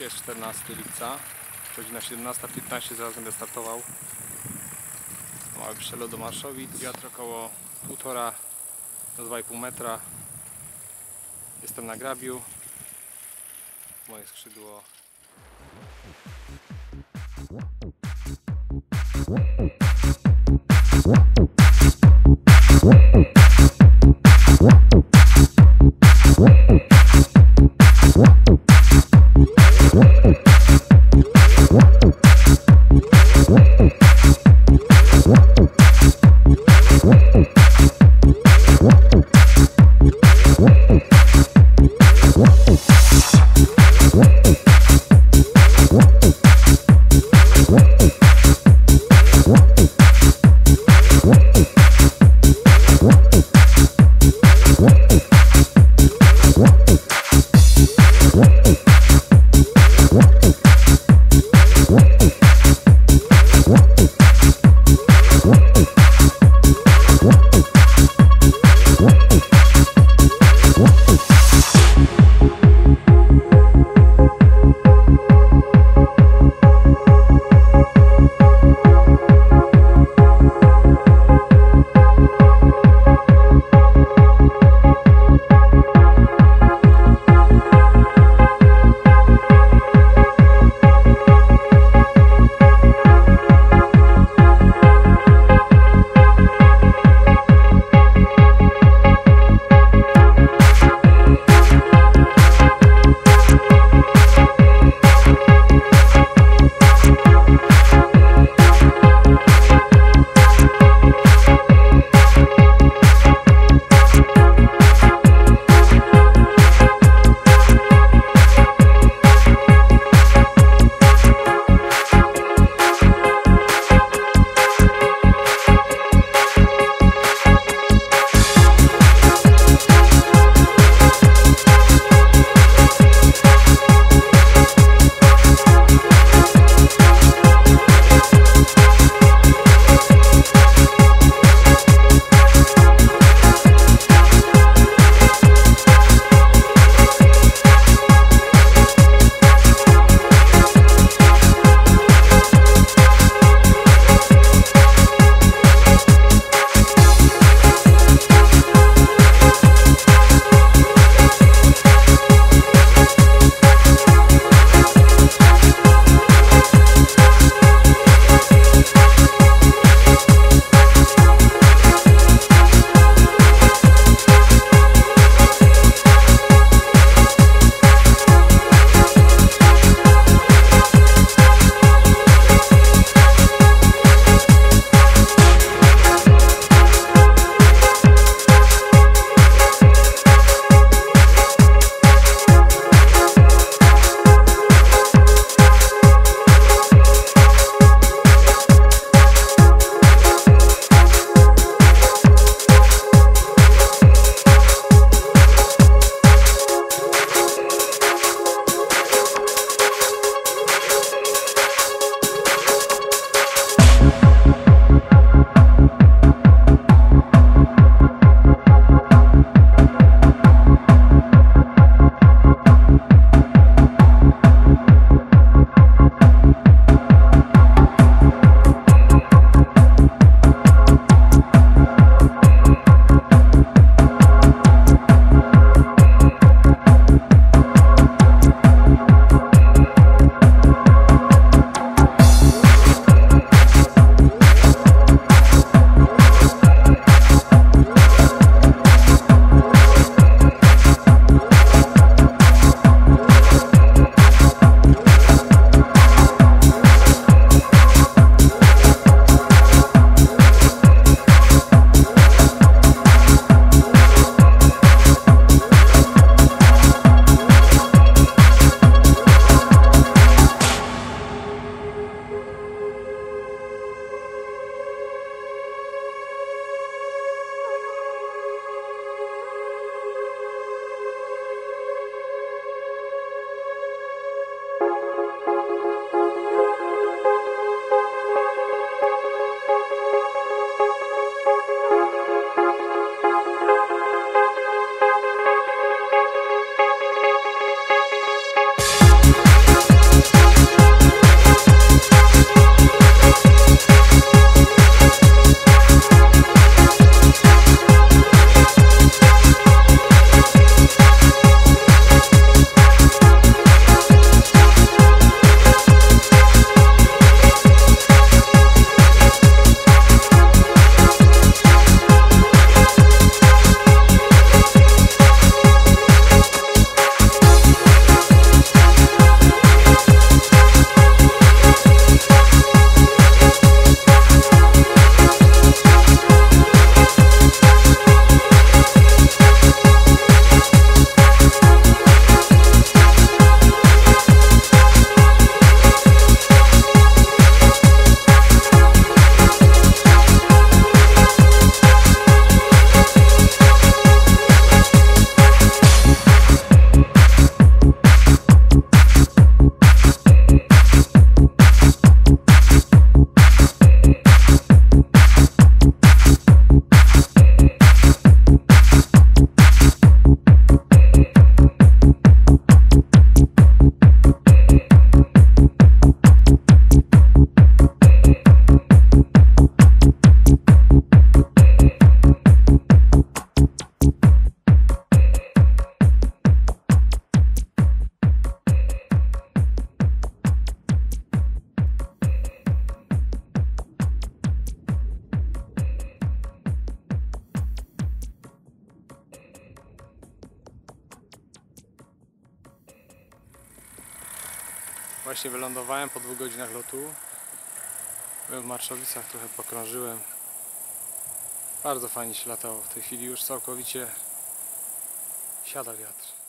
Dzisiaj jest 14 lipca, godzina 17.15, zaraz będę startował. Mały przelot do Marszowic, wiatr około 1,5 do 2,5 metra. Jestem na grabiu. Moje skrzydło What? Właśnie wylądowałem po dwóch godzinach lotu. Byłem w Marszowicach, trochę pokrążyłem. Bardzo fajnie się latało. W tej chwili już całkowicie siada wiatr.